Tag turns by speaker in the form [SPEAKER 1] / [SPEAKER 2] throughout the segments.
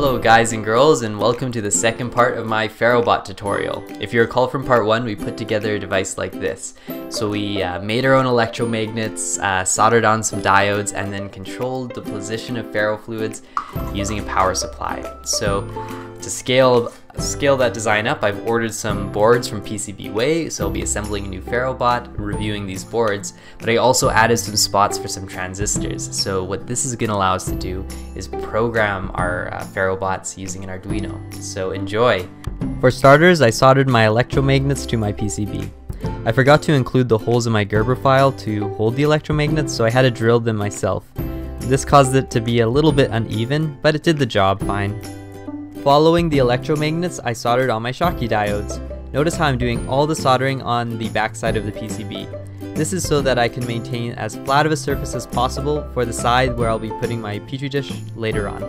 [SPEAKER 1] Hello guys and girls and welcome to the second part of my Ferrobot tutorial. If you recall from part 1 we put together a device like this. So we uh, made our own electromagnets, uh, soldered on some diodes and then controlled the position of ferrofluids using a power supply. So to scale scale that design up, I've ordered some boards from PCBWay, so I'll be assembling a new Ferrobot, reviewing these boards, but I also added some spots for some transistors. So what this is going to allow us to do is program our uh, Ferrobots using an Arduino. So enjoy! For starters, I soldered my electromagnets to my PCB. I forgot to include the holes in my Gerber file to hold the electromagnets, so I had to drill them myself. This caused it to be a little bit uneven, but it did the job fine. Following the electromagnets, I soldered on my Schottky diodes. Notice how I'm doing all the soldering on the backside of the PCB. This is so that I can maintain as flat of a surface as possible for the side where I'll be putting my petri dish later on.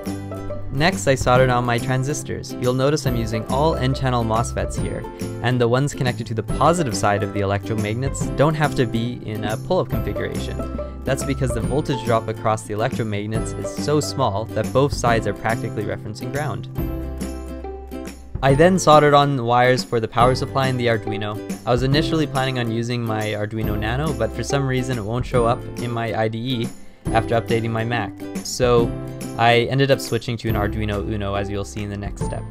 [SPEAKER 1] Next, I soldered on my transistors. You'll notice I'm using all N-channel MOSFETs here, and the ones connected to the positive side of the electromagnets don't have to be in a pull-up configuration. That's because the voltage drop across the electromagnets is so small that both sides are practically referencing ground. I then soldered on wires for the power supply and the Arduino. I was initially planning on using my Arduino Nano, but for some reason it won't show up in my IDE after updating my Mac. So I ended up switching to an Arduino Uno as you'll see in the next step.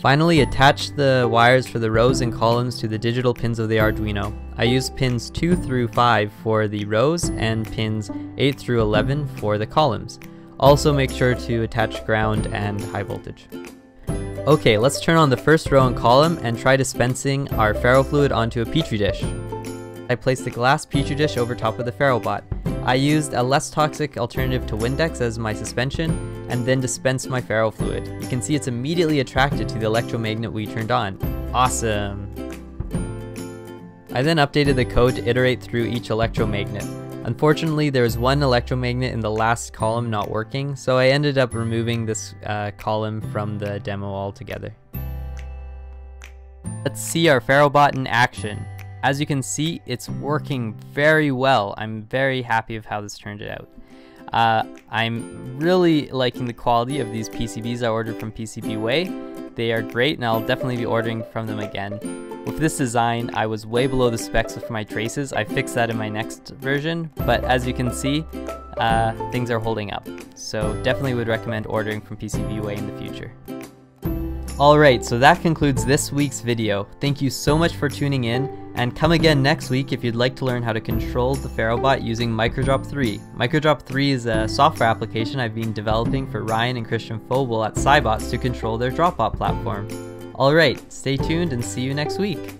[SPEAKER 1] Finally, attach the wires for the rows and columns to the digital pins of the Arduino. I used pins 2 through 5 for the rows and pins 8 through 11 for the columns. Also make sure to attach ground and high voltage. Okay, let's turn on the first row and column and try dispensing our ferrofluid onto a petri dish. I placed the glass petri dish over top of the ferrobot. I used a less toxic alternative to Windex as my suspension and then dispensed my ferrofluid. You can see it's immediately attracted to the electromagnet we turned on. Awesome! I then updated the code to iterate through each electromagnet. Unfortunately, there was one electromagnet in the last column not working, so I ended up removing this uh, column from the demo altogether. Let's see our Ferrobot in action. As you can see, it's working very well. I'm very happy of how this turned out. Uh, I'm really liking the quality of these PCBs I ordered from PCBWay. They are great and I'll definitely be ordering from them again. With this design, I was way below the specs for my traces. I fixed that in my next version, but as you can see, uh, things are holding up. So definitely would recommend ordering from PCBWay in the future. Alright, so that concludes this week's video. Thank you so much for tuning in, and come again next week if you'd like to learn how to control the Ferrobot using Microdrop 3. Microdrop 3 is a software application I've been developing for Ryan and Christian Fobel at Sci-Bots to control their Dropbot platform. Alright, stay tuned and see you next week.